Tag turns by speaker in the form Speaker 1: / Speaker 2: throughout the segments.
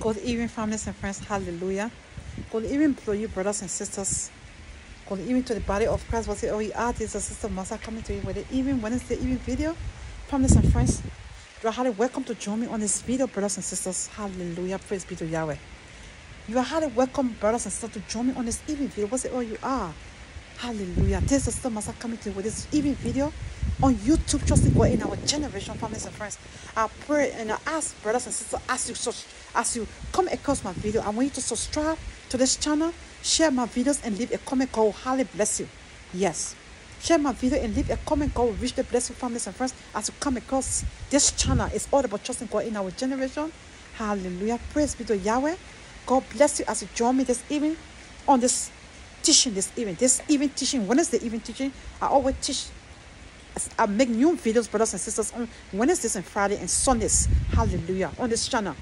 Speaker 1: Good evening, families and friends. Hallelujah. Good evening to you, brothers and sisters. Good evening to the body of Christ. What's it? Oh, we are this is sister Masa coming to you with the evening Wednesday evening video. Families and friends, you are highly welcome to join me on this video, brothers and sisters. Hallelujah. Praise be to Yahweh. You are highly welcome, brothers and sisters, to join me on this evening video. What's it? Oh, you are. Hallelujah. This is Sister Masa coming to you with this evening video on YouTube, just like in our generation, families and friends. I pray and I ask brothers and sisters, as you as you come across my video, I want you to subscribe to this channel, share my videos, and leave a comment. God will highly bless you. Yes. Share my video and leave a comment. God will richly bless you, families and friends, as you come across this channel. It's all about trusting God in our generation. Hallelujah. Praise be to Yahweh. God bless you as you join me this evening on this teaching this evening. This evening teaching, Wednesday evening teaching, I always teach. I uh, make new videos, brothers and sisters, on Wednesdays and Friday and Sundays. Hallelujah. On this channel.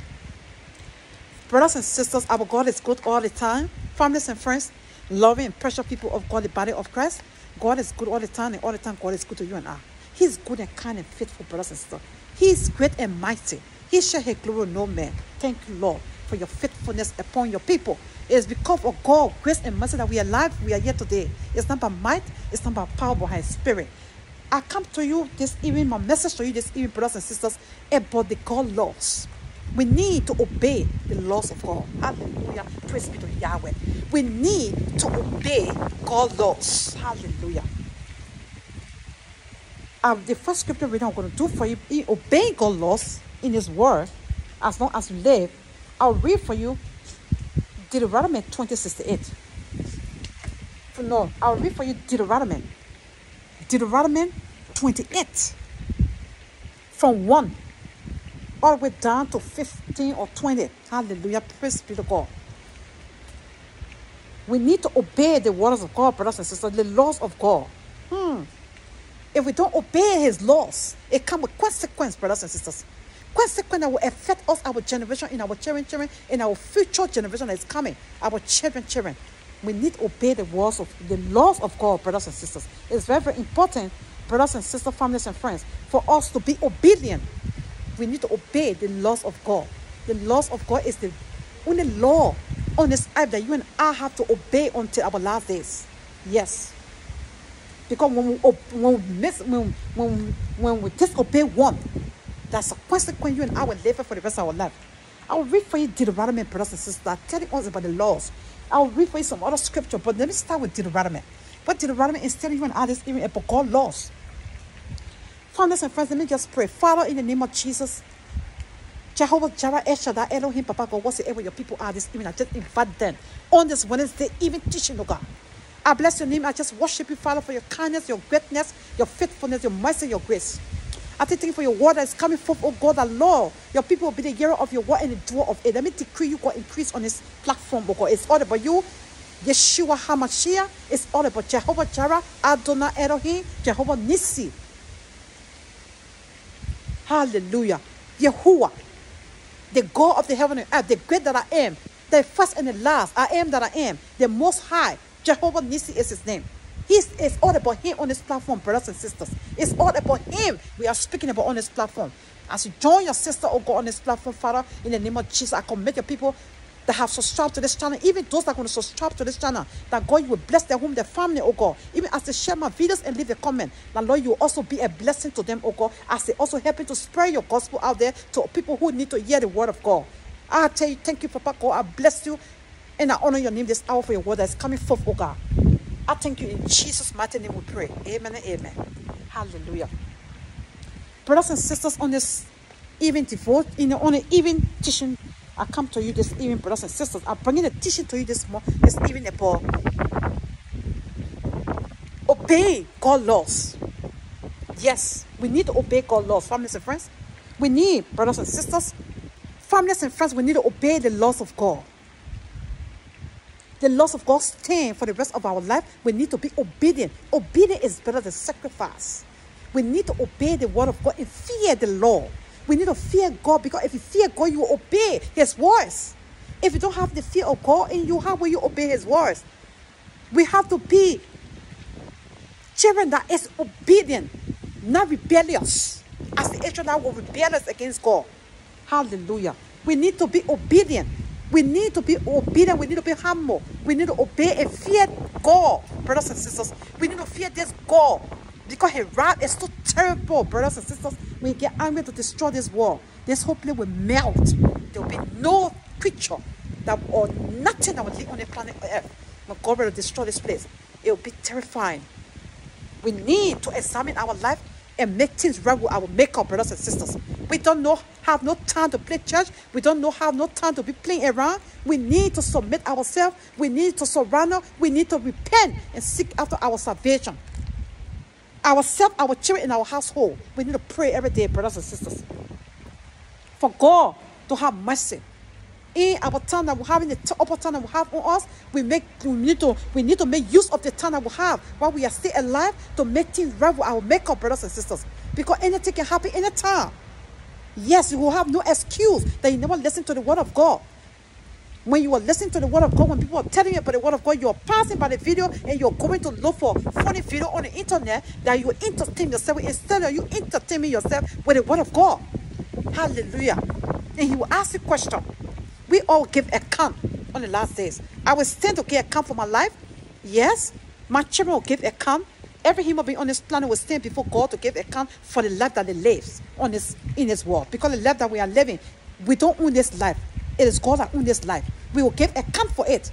Speaker 1: Brothers and sisters, our God is good all the time. Families and friends, loving and precious people of God, the body of Christ. God is good all the time, and all the time God is good to you and I. He's good and kind and faithful, brothers and sisters. He is great and mighty. He shall have glory no man. Thank you, Lord, for your faithfulness upon your people. It is because of God, grace and mercy that we are alive, we are here today. It's not by might, it's not by power, but by spirit. I come to you this evening, my message to you this evening, brothers and sisters, about the God laws. We need to obey the laws of God. Hallelujah. Praise be to Yahweh. We need to obey God's laws. Hallelujah. Um, the first scripture reading I'm going to do for you, obeying God's laws in His Word, as long as you live, I'll read for you Deuteronomy 2068. No, I'll read for you Deuteronomy. Deuteronomy 28. From 1 all the way down to 15 or 20. Hallelujah. Praise be to God. We need to obey the words of God, brothers and sisters, the laws of God. Hmm. If we don't obey his laws, it comes with consequence, brothers and sisters. Consequence that will affect us, our generation, in our children, children, in our future generation that is coming, our children, children. We need to obey the words of the laws of God, brothers and sisters. It's very, very important, brothers and sisters, families and friends, for us to be obedient we need to obey the laws of God. The laws of God is the only law on this earth that you and I have to obey until our last days. Yes. Because when we, when we miss, when, when, when we disobey one, that's a consequence you and I will live for the rest of our life. I will read for you Deuteronomy, brothers and sisters, telling us about the laws. I will read for you some other scripture, but let me start with Deuteronomy. But Deuteronomy is telling you and I this even about God laws. Fathers and friends, let me just pray. Father, in the name of Jesus, Jehovah Jireh, El Shaddai, Elohim, Papa God, whatsoever your people are this evening, I just invite them on this Wednesday, even teaching, oh God. I bless your name. I just worship you, Father, for your kindness, your greatness, your faithfulness, your mercy, your grace. I thank you for your word that is coming forth, oh God, that law. your people will be the hearer of your word and the doer of it. Let me decree you, God, increase on this platform, oh God. It's all about you. Yeshua HaMashiach. It's all about Jehovah Jireh, Adonai Elohim, Jehovah Nissi. Hallelujah. Yahuwah, the God of the heaven and earth, the great that I am, the first and the last, I am that I am, the most high. Jehovah Nissi is his name. He's, it's all about him on this platform, brothers and sisters. It's all about him we are speaking about on this platform. As you join your sister oh or go on this platform, Father, in the name of Jesus, I commit your people that have subscribed to this channel, even those that are going to subscribe to this channel, that God, will bless their home, their family, oh God. Even as they share my videos and leave a comment, that Lord, you will also be a blessing to them, oh God, as they also helping to spread your gospel out there to people who need to hear the word of God. I tell you, thank you, Papa God. I bless you and I honor your name this hour for your word that is coming forth, oh God. I thank you in Jesus' mighty name we pray. Amen and amen. Hallelujah. Brothers and sisters, on this even devote, in the, on the even teaching I come to you this evening, brothers and sisters. I'm bringing a teaching to you this, morning, this evening about obey God's laws. Yes, we need to obey God's laws, families and friends. We need, brothers and sisters, families and friends, we need to obey the laws of God. The laws of God stand for the rest of our life. We need to be obedient. Obedience is better than sacrifice. We need to obey the word of God and fear the law. We need to fear God because if you fear God, you will obey His words. If you don't have the fear of God in you, how will you obey His words? We have to be children that is obedient, not rebellious. As the Israelites were rebellious against God. Hallelujah. We need to be obedient. We need to be obedient. We need to be humble. We need to obey and fear God, brothers and sisters. We need to fear this God because His wrath is so terrible, brothers and sisters. When He get angry to destroy this world, this whole place will melt. There will be no creature that or nothing that will live on the planet Earth. When God will destroy this place, it will be terrifying. We need to examine our life and make things right with our makeup, brothers and sisters. We don't know, have no time to play church. We don't know, have no time to be playing around. We need to submit ourselves. We need to surrender. We need to repent and seek after our salvation. Ourselves, our children in our household. We need to pray every day, brothers and sisters. For God to have mercy in our time that we have in the time that we have on us, we make we need to we need to make use of the time that we have while we are still alive to make things right with our makeup, brothers and sisters. Because anything can happen anytime. Yes, you will have no excuse that you never listen to the word of God. When you are listening to the word of God, when people are telling you about the word of God, you're passing by the video and you're going to look for funny video on the internet that you entertain yourself instead of you entertaining yourself with the word of God. Hallelujah. And he will ask you a question. We all give account on the last days. I will stand to give account for my life. Yes. My children will give account. Every human being on this planet will stand before God to give account for the life that they lives on this in this world. Because the life that we are living, we don't own this life. It is God that owns this life. We will give account for it.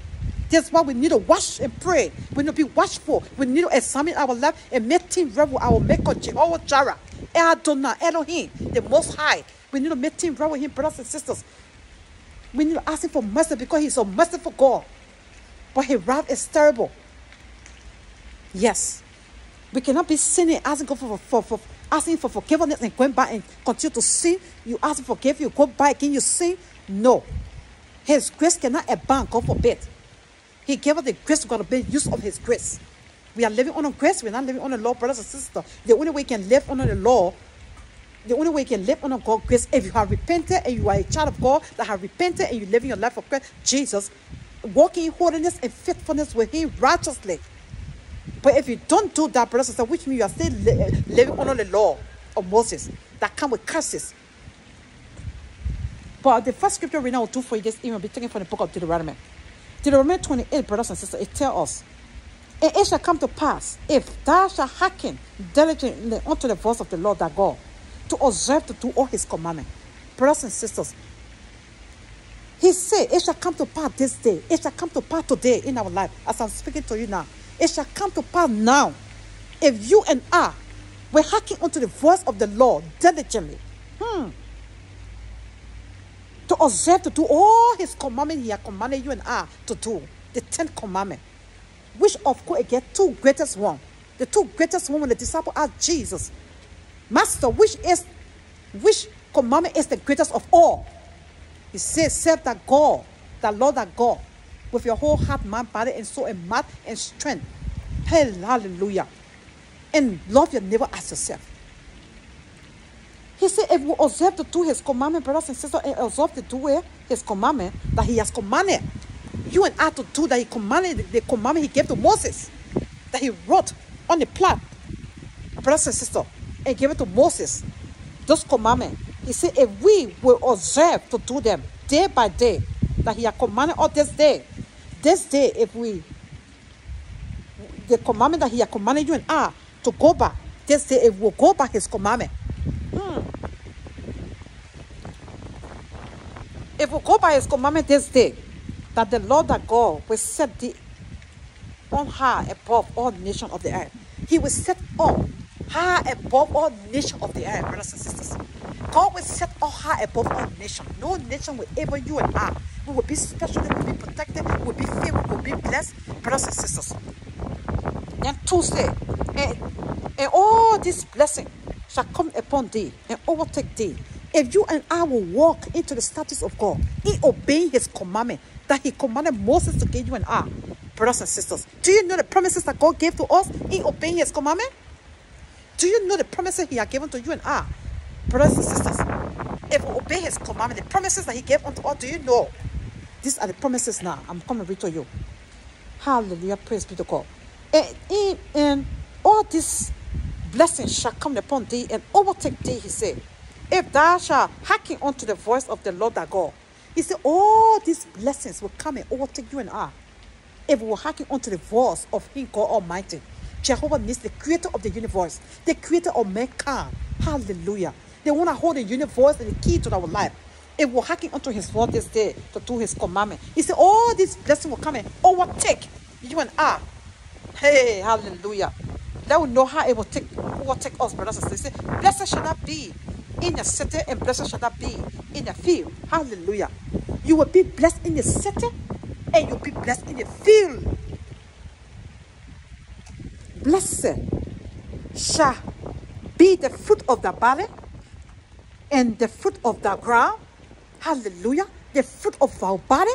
Speaker 1: That's why we need to watch and pray. We need to be watchful. We need to examine our life and make right with our Maker, Jehovah Jireh, Adonai, Elohim, the Most High. We need to make right with Him, brothers and sisters. We need to ask Him for mercy because He's a merciful God. But His wrath is terrible. Yes. We cannot be sinning, asking God for, for, for, asking for forgiveness and going back and continue to sin. You ask for forgiveness, you go back again, you sin. No. His grace cannot abound, God forbid. He gave us the grace to God to make use of His grace. We are living under grace. We're not living under law, brothers and sisters. The only way we can live under the law the only way you can live under God's grace if you have repented and you are a child of God that have repented and you live in your life for Christ, Jesus, walking in holiness and faithfulness with Him righteously. But if you don't do that, brothers and sisters, which means you are still li- eh, living under the law of Moses that come with curses. But the first scripture we now do for you this evening will be taken from the book of Deuteronomy. Deuteronomy 28, brothers and sisters, it tells us, And it shall come to pass, if thou shalt hearken diligently unto the voice of the Lord thy God, to observe to do all his commandments. Brothers and sisters, he said, It shall come to pass this day. It shall come to pass today in our life, as I'm speaking to you now. It shall come to pass now. If you and I were hearkening unto the voice of the Lord diligently, hmm, to observe to do all his commandments he has commanded you and I to do, the Ten Commandments, which of course again two greatest one. The two greatest one when the disciple asked Jesus, Master, which is which commandment is the greatest of all? He says, serve that God, that Lord that God, with your whole heart, mind, body, and soul, and mind and strength. Hallelujah. And love your neighbor as yourself. He said, if we observe to do his commandment, brothers and sisters, and observe to do his commandment that he has commanded you and I to do, that he commanded the commandment he gave to Moses, that he wrote on the plaque, brothers and sisters, and gave it to Moses, those commandments. He said, if we will observe to do them day by day, that he has commanded us this day, this day, if we, the commandment that he has commanded you and I to go back, this day, if we go back his commandment, hmm. if we go by his commandment this day, that the Lord that God will set thee on high above all nations of the earth. He will set up high above all nations of the earth, brothers and sisters. God will set us high above all nations. No nation will ever you and I. We will be special, we will be protected, we will be favored, we will be blessed, brothers and sisters. And Tuesday, and, and all this blessing shall come upon thee and overtake thee. If you and I will walk into the status of God in obeying his commandment that he commanded Moses to give you and I, brothers and sisters. Do you know the promises that God gave to us in obeying his commandment? Do you know the promises he has given to you and I, brothers and sisters? If we obey his commandment, the promises that he gave unto us, do you know? These are the promises now. I'm coming to read to you. Hallelujah. Praise be to God. And, and, and all these blessings shall come upon thee and overtake thee, he said. If thou shalt hearken unto the voice of the Lord thy God, he said, all these blessings will come and overtake you and I. If we will hearken unto the voice of Him, God Almighty. Jehovah means the creator of the universe, the creator of mankind. Hallelujah. They want to hold the universe and the key to our life. If we hearken unto his word this day to do his commandment. He said, All these blessings will come and overtake you and I. Hey, hallelujah. That will know how it will take overtake us, brothers and sisters. Blessed shall that be in the city, and blessed shall that be in the field. Hallelujah. You will be blessed in the city, and you'll be blessed in the field. Blessed shall be the fruit of the body and the fruit of the ground. Hallelujah. The fruit of our body.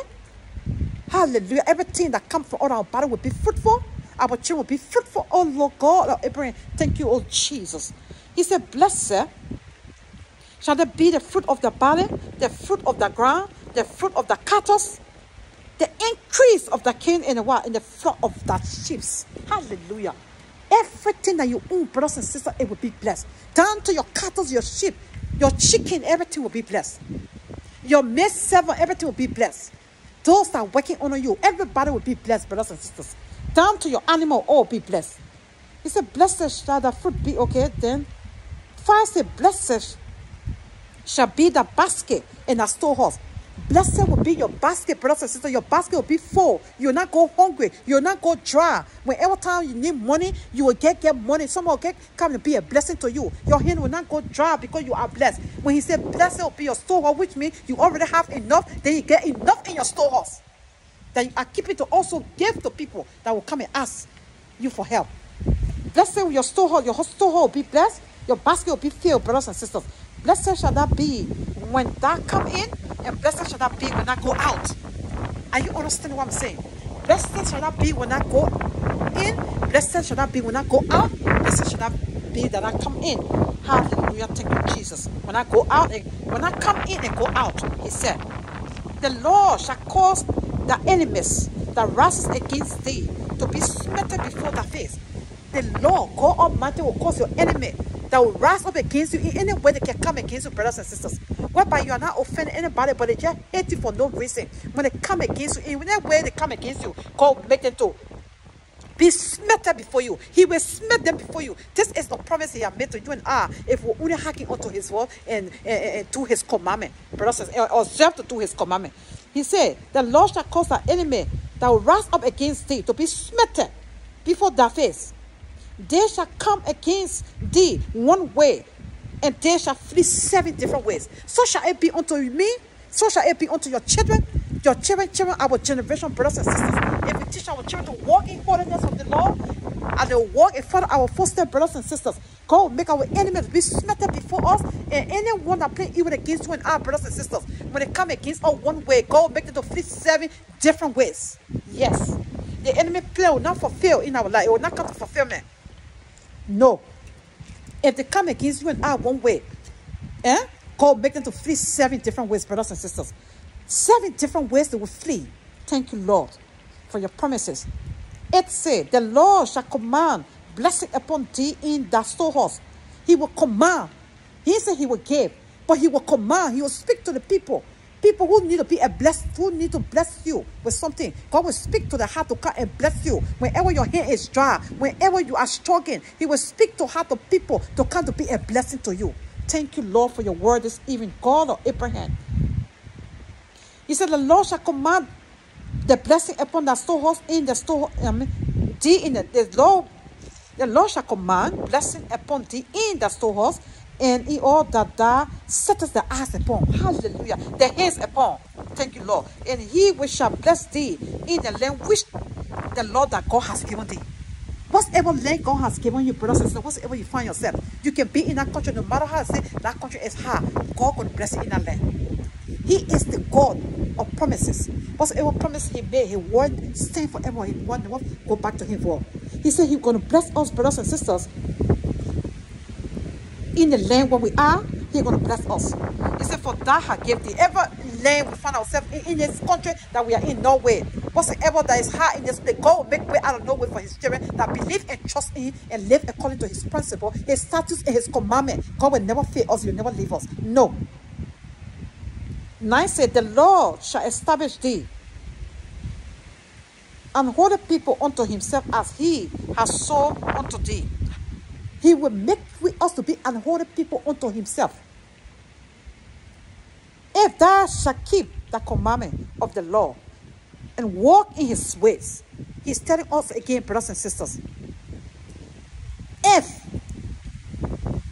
Speaker 1: Hallelujah. Everything that comes from our body will be fruitful. Our children will be fruitful. Oh Lord God of Abraham. Thank you, oh Jesus. He said, Blessed shall there be the fruit of the body, the fruit of the ground, the fruit of the cattle, the increase of the king in the what? In the flock of the sheep. Hallelujah. Everything that you own, brothers and sisters, it will be blessed. Down to your cattle, your sheep, your chicken, everything will be blessed. Your maid servant, everything will be blessed. Those that are working under you, everybody will be blessed, brothers and sisters. Down to your animal, all be blessed. It's a Blessed shall the fruit be, okay? Then, five said, Blessed shall be the basket in the storehouse. Blessed will be your basket, brothers and sisters. Your basket will be full. You'll not go hungry. You'll not go dry. Whenever time you need money, you will get get money. Someone will get come and be a blessing to you. Your hand will not go dry because you are blessed. When he said blessed will be your storehouse, which means you already have enough, then you get enough in your storehouse. That you are keeping to also give to people that will come and ask you for help. Blessed will your storehouse, your storehouse will be blessed. Your basket will be filled, brothers and sisters. Blessed shall that be when that come in, and blessed shall that be when I go out. Are you understanding what I'm saying? Blessed shall that be when I go in. Blessed shall that be when I go out. Blessed shall that be that I come in. Hallelujah. Thank you, Jesus. When I go out, and when I come in and go out, he said, The Lord shall cause the enemies that rises against thee to be smitten before thy face. The Lord, God Almighty, will cause your enemy that will rise up against you in any way they can come against you, brothers and sisters. Whereby you are not offending anybody, but they just hate you for no reason. When they come against you, in any way they come against you, God make them to be smitten before you. He will smite them before you. This is the promise he has made to you and I if we're only hearken unto his word and, and, and to his commandment. Brothers observe to do his commandment. He said, The Lord shall cause the enemy that will rise up against thee to be smitten before thy face. They shall come against thee one way, and they shall flee seven different ways. So shall it be unto me, so shall it be unto your children, your children, children, our generation, brothers and sisters. If we teach our children to walk in holiness of the Lord, and they walk in front of our foster brothers and sisters, God will make our enemies be smitten before us, and anyone that play evil against you and our brothers and sisters, when they come against us one way, God will make them to flee seven different ways. Yes. The enemy plan will not fulfill in our life. It will not come to fulfillment. No. If they come against you and I one way, eh? God make them to flee seven different ways, brothers and sisters. Seven different ways they will flee. Thank you, Lord, for your promises. It said, The Lord shall command blessing upon thee in the storehouse. He will command. He said he will give, but he will command. He will speak to the people. People who need to be a blessed, who need to bless you with something. God will speak to the heart to come and bless you. Whenever your hand is dry, whenever you are struggling, He will speak to heart of people to come to be a blessing to you. Thank you, Lord, for your word this evening. God of Abraham. He said, The Lord shall command the blessing upon the storehouse in the store. I mean, in the, the Lord, the Lord shall command blessing upon thee in the storehouse and in all that thou settest the eyes upon. Hallelujah. The hands upon. Thank you, Lord. And he which shall bless thee in the land which the Lord that God has given thee. Whatever land God has given you, brothers and sisters, whatever you find yourself, you can be in that country no matter how say that country is hard. God will bless you in that land. He is the God of promises. Whatever promise He made, He won't stand forever. He won't go back to Him for. He said He's going to bless us, brothers and sisters, in the land where we are, He's going to bless us. He said, For that I give thee. Ever land we find ourselves in, in this country that we are in, Norway. Whatsoever that is high in this place, God will make way out of no way for his children that believe and trust in him and live according to his principle, his statutes, and his commandment. God will never fail us, He will never leave us. No. 9 said, The Lord shall establish thee and hold the people unto himself as he has sworn unto thee. He will make us to be unholy people unto himself. If thou shalt keep the commandment of the law and walk in his ways, he's telling us again, brothers and sisters, if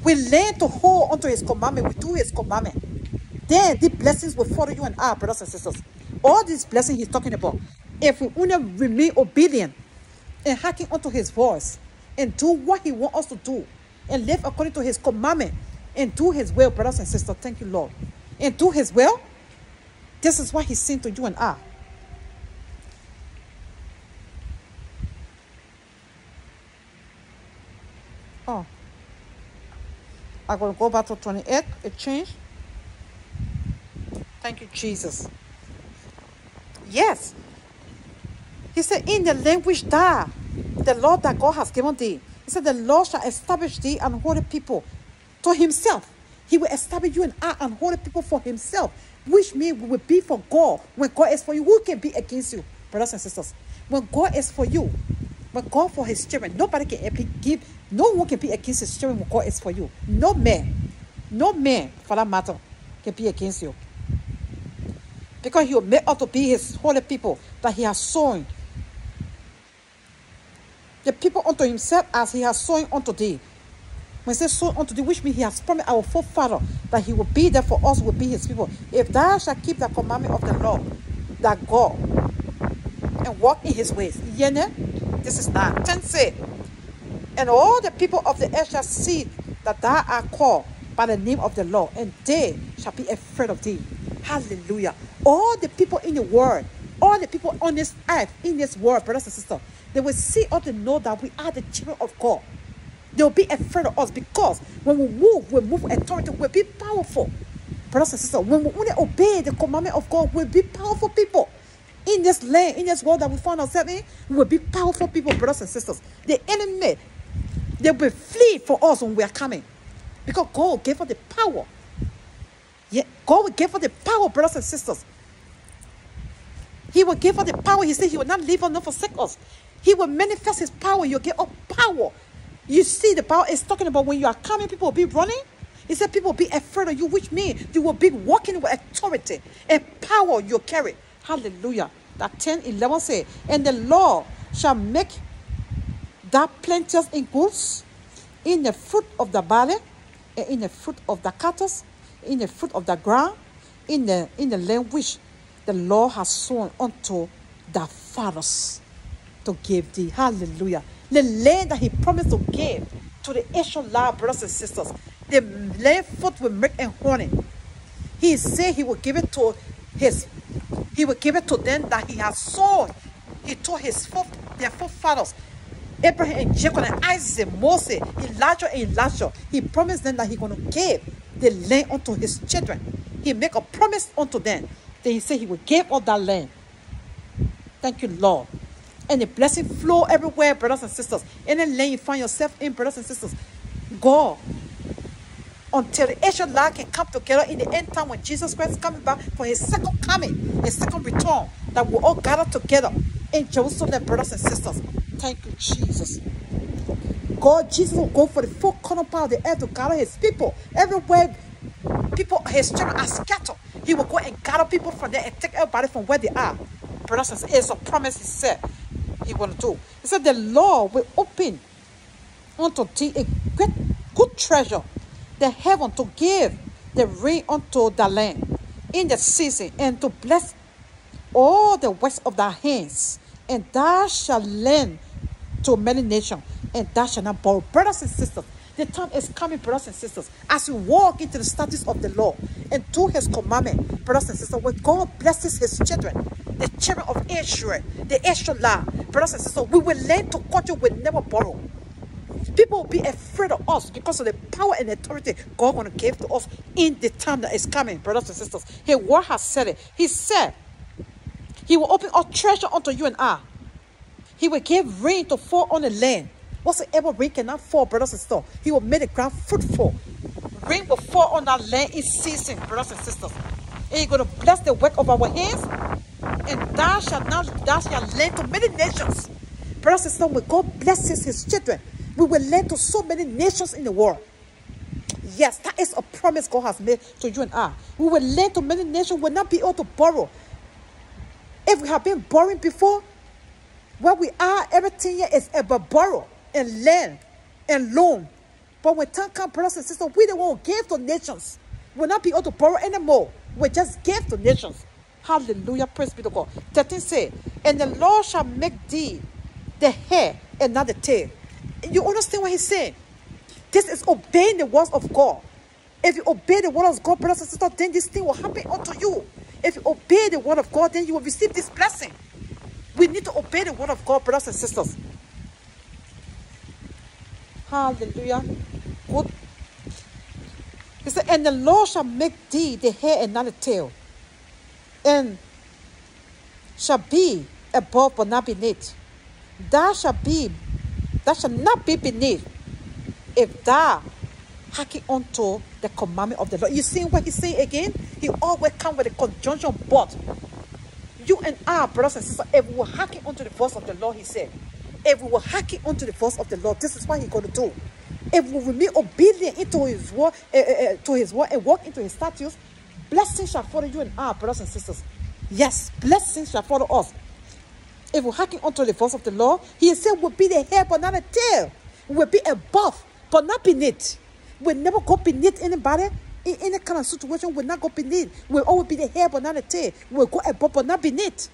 Speaker 1: we learn to hold onto his commandment, we do his commandment, then the blessings will follow you and our brothers and sisters. All these blessings he's talking about, if we only remain obedient and hacking onto his voice and do what he wants us to do and live according to his commandment and do his will, brothers and sisters, thank you, Lord. And do his will, this is what he's saying to you and I. Oh. I'm going to go back to 28. It changed. Thank you, Jesus. Yes. He said, in the language that the Lord that God has given thee. He said, the Lord shall establish thee and holy people to himself. He will establish you and I and holy people for himself, which means we will be for God. When God is for you, who can be against you, brothers and sisters? When God is for you, when God for his children, nobody can give, no one can be against his children when God is for you. No man, no man, for that matter, can be against you. Because he will make us to be his holy people that he has sown. The people unto himself as he has sown unto thee. When he says sown unto thee, which means he has promised our forefather that he will be there for us, will be his people. If thou shalt keep the commandment of the Lord, that God, and walk in his ways. Yene, this is that. 10 say, and all the people of the earth shall see that thou art called by the name of the Lord, and they shall be afraid of thee. Hallelujah. All the people in the world, all the people on this earth, in this world, brothers and sisters, they will see us to know that we are the children of God. They will be afraid of us because when we move, we move authority, we'll be powerful. Brothers and sisters, when we only obey the commandment of God, we'll be powerful people. In this land, in this world that we find ourselves in, we will be powerful people, brothers and sisters. The enemy, they will flee for us when we are coming. Because God gave us the power. Yeah, God give us the power, brothers and sisters. He will give us the power. He said he will not leave us nor forsake us. He will manifest his power. You'll get up power. You see, the power is talking about when you are coming, people will be running. He said people will be afraid of you, which means you will be walking with authority and power you carry. Hallelujah. That 10, 11 say, and the Lord shall make that plenteous in goods, in the fruit of the valley, in the fruit of the cattle, in the fruit of the ground, in the in the land which the Lord has sown unto the fathers to give thee. Hallelujah. The land that he promised to give to the Israelite brothers and sisters. The land foot with milk and honey. He said he will give it to his, he will give it to them that he has sown. He told his their forefathers, Abraham and Jacob and Isaac, Moses, Elijah and Elijah. He promised them that he's going to give the land unto his children. He make a promise unto them. Then he said he will give all that land. Thank you, Lord. And the blessing flow everywhere, brothers and sisters. Any land you find yourself in, brothers and sisters, go until the ancient land can come together in the end time when Jesus Christ is coming back for his second coming, his second return, that we'll all gather together in Jerusalem, brothers and sisters. Thank you, Jesus. God, Jesus will go for the full corner part of the earth to gather his people. Everywhere people, his children are scattered. He will go and gather people from there and take everybody from where they are. Brothers and sisters, it's a promise he said he will do. He said the Lord will open unto thee a great good treasure, the heaven to give the rain unto the land in the season and to bless all the works of thy hands. And thou shalt lend to many nations, and thou shalt not borrow. Brothers and sisters, the time is coming, brothers and sisters, as we walk into the statutes of the law and do his commandment, brothers and sisters, when God blesses his children, the children of Israel, the Israelite, brothers and sisters, we will learn to cut you will never borrow. People will be afraid of us because of the power and authority God going to give to us in the time that is coming, brothers and sisters. His word has said it. He said, He will open all treasure unto you and I. He will give rain to fall on the land. Whatsoever rain cannot fall, brothers and sisters, He will make the ground fruitful. Rain will fall on our land in season, brothers and sisters. And He's going to bless the work of our hands. And thou shalt not thou shalt lend to many nations. Brothers and sisters, when God blesses His children, we will lend to so many nations in the world. Yes, that is a promise God has made to you and I. We will lend to many nations, we will not be able to borrow. If we have been borrowing before, where we are, everything here is about borrow and lend and loan. But when time comes, brothers and sisters, we don't want to give to nations. We'll not be able to borrow anymore. We just give to nations. Hallelujah. Praise be to God. 13 say, And the Lord shall make thee the hair and not the tail. You understand what he's saying? This is obeying the words of God. If you obey the word of God, brothers and sisters, then this thing will happen unto you. If you obey the word of God, then you will receive this blessing. We need to obey the word of God, brothers and sisters. Hallelujah. Good. He said, And the Lord shall make thee the hair and not the tail, and shall be above but not beneath. Thou shall be, thou shall not be beneath, if thou hearken unto the commandment of the Lord. You see what he's saying again? He always come with a conjunction but. You and I, brothers and sisters, if we will hearken unto the voice of the Lord, he said, if we will hearken unto the voice of the Lord, this is what he's going to do. If we remain obedient into his word, uh, uh, to his word and walk into his statutes, blessings shall follow you and I, brothers and sisters. Yes, blessings shall follow us. If we hearken unto the voice of the Lord, he said we'll be the head but not the tail. We'll be above but not beneath. We'll never go beneath anybody. In any kind of situation, we'll not go beneath. We'll always be the head but not the tail. We'll go above but not beneath.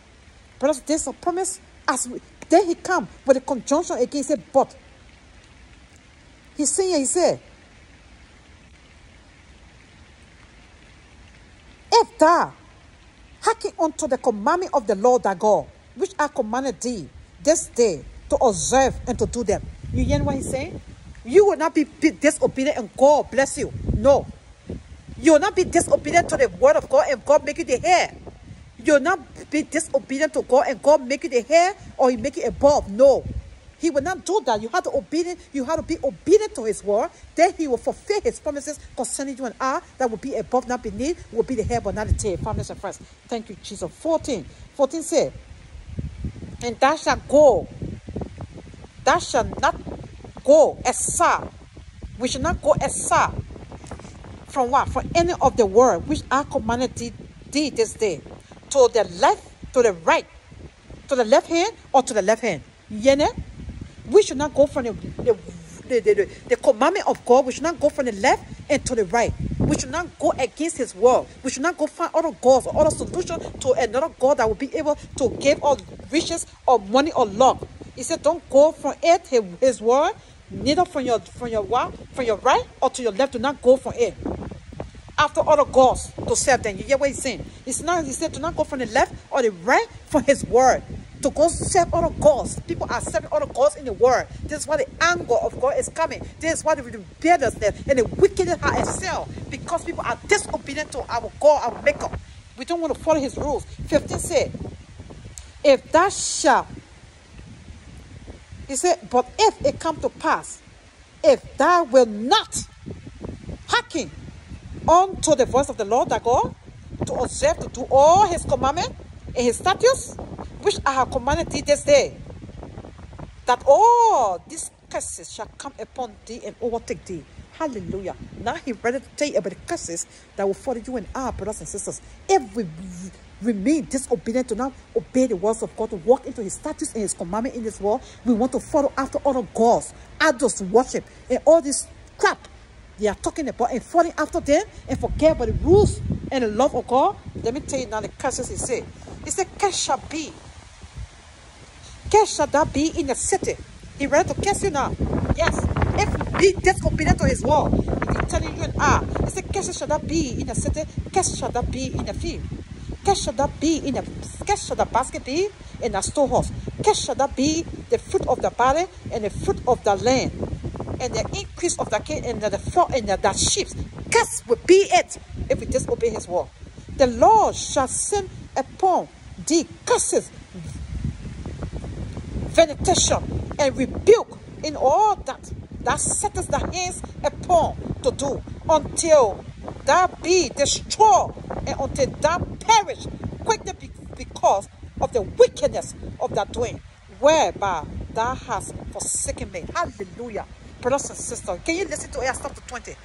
Speaker 1: Brothers, there's a promise as we then he come with a conjunction again. He said, but. He's saying, he said, if thou hearken unto the commandment of the Lord thy God, which I commanded thee this day to observe and to do them. You hear what he's saying? You will not be disobedient and God bless you. No. You will not be disobedient to the word of God and God make you the hair. You will not be disobedient to God and God make you the hair or he make it above. No. He will not do that. You have to obedient. You have to be obedient to His word. Then He will fulfill His promises concerning you and I. That will be above, not beneath. Will be the head, but not the tail. Families and friends. Thank you, Jesus. 14. 14 say, and thou shalt go. Thou shalt not go as far. We should not go as far. From what? From any of the word which I commanded thee this day. To the left, to the right, to the left hand, or to the left hand. You? We should not go from the, the, the, the, the commandment of God. We should not go from the left and to the right. We should not go against his word. We should not go find other gods or other solution to another God that will be able to give us riches or money or love. He said, don't go from it, his, his word, neither from your from your what, from your right or to your left. Do not go from it. After other gods to serve them. You get what he's saying? It's not he said to not go from the left or the right for his word to go serve other gods. People are serving other gods in the world. This is why the anger of God is coming. This is why the rebelliousness and the wickedness are excel. Because people are disobedient to our God, our maker. We don't want to follow his rules. 15 said, If that shall, he said, but if it come to pass, if thou will not hearken unto the voice of the Lord thy God, to observe, to do all his commandments and his statutes, which I have commanded thee this day, that all these curses shall come upon thee and overtake thee. Hallelujah. Now he ready to tell you about the curses that will follow you and our brothers and sisters. If we remain disobedient to not obey the words of God, to walk into his statutes and his commandment in this world, we want to follow after other gods, idols worship, and all this crap they are talking about and falling after them and forget about the rules and the love of God. Let me tell you now the curses he said. He said, curse shall be. Curse shall that be in the city. He ready to curse you now. Yes. If be disobedient to his word, he's telling you and I. He said, curse shall that be in the city, curse shall that be in the field. Curse shall that be in the curse shall the basket be in the storehouse. Curse shall that be the fruit of the body and the fruit of the land and the increase of the king and the, the flock and the, the sheep. Curse will be it if we disobey his word. The Lord shall send upon the curses, venetation, and rebuke in all that that setteth the hands upon to do until that be destroyed and until that perish quickly because of the wickedness of that doing whereby thou hast forsaken me. Hallelujah. Brothers and sisters, can you listen to it? Stop to 20.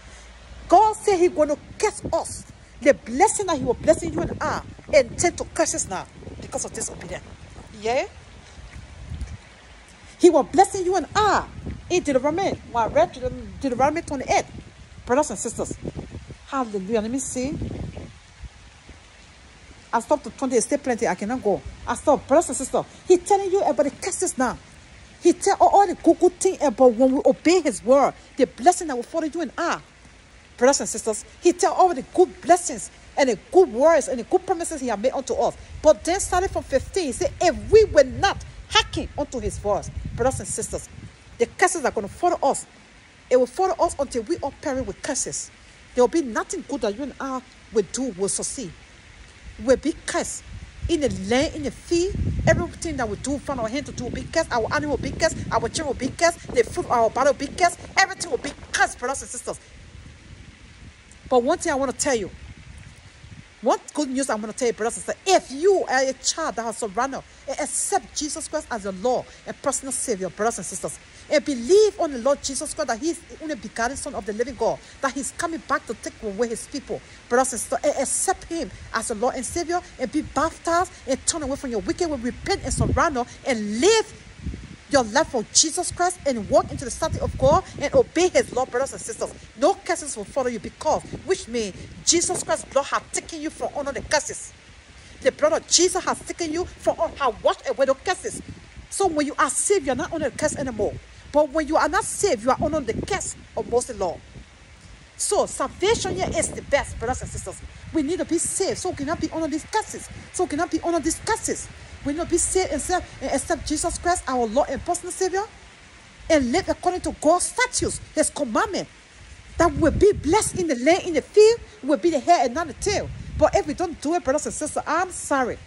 Speaker 1: God said He's going to curse us. The blessing that He was blessing you and I intend to curse us now because of disobedience. Yeah? He was blessing you and I in Deuteronomy. When I read Deuteronomy 28. Brothers and sisters. Hallelujah. Let me see. I stopped to 20. It's still plenty. I cannot go. I stop. Brothers and sisters. He's telling you about the curses now. He tell all the good, good thing about when we obey his word, the blessing that will follow you and I brothers and sisters, he tell all the good blessings and the good words and the good promises he has made unto us. But then starting from 15, he said, if we were not hacking unto his voice, brothers and sisters, the curses are going to follow us. It will follow us until we all perish with curses. There will be nothing good that you and I will do will succeed. We'll be cursed. In the land, in the field, everything that we do from our hand to do will be cursed. Our animal will be cursed. Our children will be cursed. The fruit of our body will be cursed. Everything will be cursed, brothers and sisters. But one thing I want to tell you, one good news I'm going to tell you, brothers and sisters, if you are a child that has surrendered and accept Jesus Christ as your Lord and personal Savior, brothers and sisters, and believe on the Lord Jesus Christ that He is the only begotten Son of the living God, that He's coming back to take away His people, brothers and sisters, and accept Him as the Lord and Savior, and be baptized and turn away from your wicked will repent and surrender and live your life for Jesus Christ and walk into the study of God and obey his law, brothers and sisters. No curses will follow you because, which means Jesus Christ's blood has taken you from under the curses. The blood of Jesus has taken you from all, has washed away the curses. So when you are saved, you're not under the curse anymore. But when you are not saved, you are under the curse of Moses' law. So salvation here is the best, brothers and sisters. We need to be saved so we cannot be under these curses. So we cannot be under these curses. We need to be saved and, serve, and accept Jesus Christ, our Lord and personal Savior, and live according to God's statutes, His commandment. That will be blessed in the land, in the field, will be the head and not the tail. But if we don't do it, brothers and sisters, I'm sorry.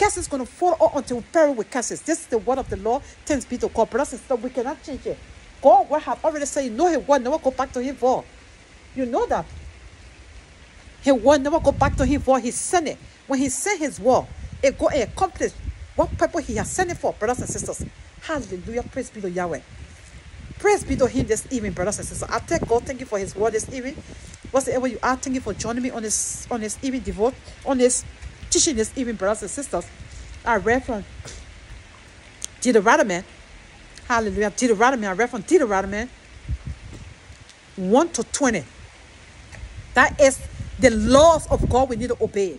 Speaker 1: Curse is going to fall out until perish with curses. This is the word of the Lord. Thanks be to God. Brothers and sisters, we cannot change it. God will have already said, you know His word, never go back to Him for. You know that. He word never go back to Him for. He sent it. When He sent His word, it go and accomplish what purpose He has sent it for, brothers and sisters. Hallelujah. Praise be to Yahweh. Praise be to Him this evening, brothers and sisters. I thank God, thank you for His word this evening. Whatever you are, thank you for joining me on this on this evening devote, on this teaching this evening, brothers and sisters. I read from Deuteronomy. Hallelujah. Deuteronomy. I read from Deuteronomy 1 to 20. That is the laws of God we need to obey.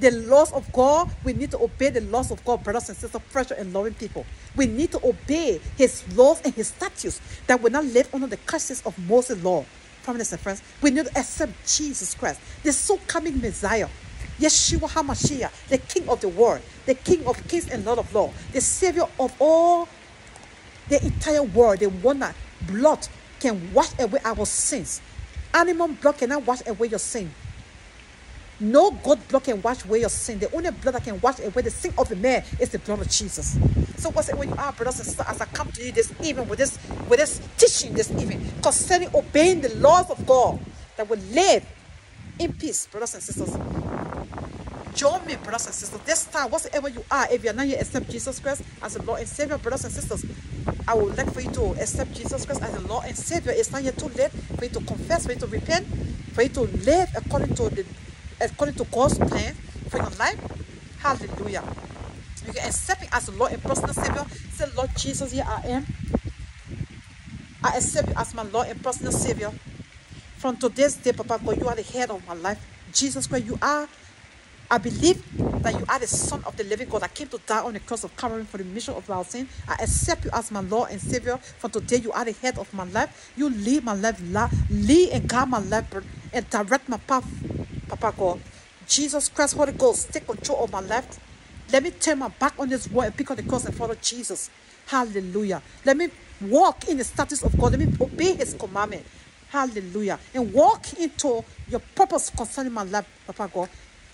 Speaker 1: The laws of God, we need to obey the laws of God, brothers and sisters, precious and loving people. We need to obey his laws and his statutes that will not live under the curses of Moses' law. Prominence and friends, we need to accept Jesus Christ, the so coming Messiah. Yeshua HaMashiach, the King of the world, the King of kings and Lord of lords, the Savior of all the entire world, the one that blood can wash away our sins. Animal blood cannot wash away your sin. No God blood can wash away your sin. The only blood that can wash away the sin of a man is the blood of Jesus. So what's it when you are brothers and sisters as I come to you this evening with this with this teaching this evening concerning obeying the laws of God that will live in peace, brothers and sisters. Join me, brothers and sisters. This time, whatsoever you are, if you are not yet accept Jesus Christ as a Lord and Savior, brothers and sisters, I would like for you to accept Jesus Christ as a Lord and Savior. It's not yet too late for you to confess, for you to repent, for you to live according to the according to God's plan for your life. Hallelujah. You can accept Him as the Lord and personal Savior. Say, Lord Jesus, here I am. I accept you as my Lord and personal Savior. From today's day, Papa God, you are the head of my life. Jesus Christ, you are. I believe that you are the Son of the living God that came to die on the cross of Calvary for the mission of our sin. I accept you as my Lord and Savior. From today, you are the head of my life. You lead my life, lead and guide my life, and direct my path Papa God. Jesus Christ, Holy Ghost, take control of my life. Let me turn my back on this world and pick up the cross and follow Jesus. Hallelujah. Let me walk in the status of God. Let me obey his commandment. Hallelujah. And walk into your purpose concerning my life, Papa God.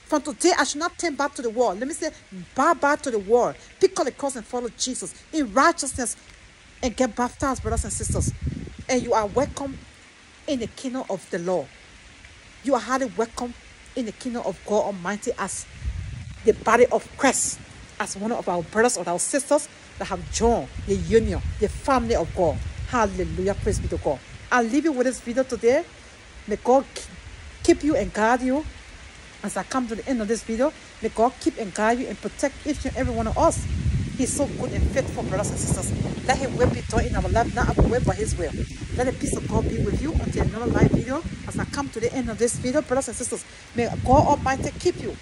Speaker 1: From today, I should not turn back to the world. Let me say, bow back to the world. Pick up the cross and follow Jesus in righteousness and get baptized, brothers and sisters. And you are welcome in the kingdom of the Lord. You are highly welcome in the kingdom of God Almighty as the body of Christ, as one of our brothers or our sisters that have joined the union, the family of God. Hallelujah. Praise be to God. I'll leave you with this video today. May God keep you and guard you as I come to the end of this video. May God keep and guide you and protect each and every one of us. He's so good and faithful, brothers and sisters. Let His will be done in our life, not our will, but His will. Let the peace of God be with you until another live video. As I come to the end of this video, brothers and sisters, may God Almighty keep you.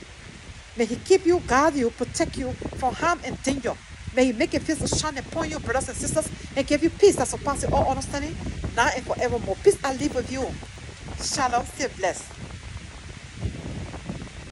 Speaker 1: May He keep you, guard you, protect you from harm and danger. May He make His face shine upon you, brothers and sisters, and give you peace that surpasses all understanding, now and forevermore. Peace I live with you. Shalom, stay blessed.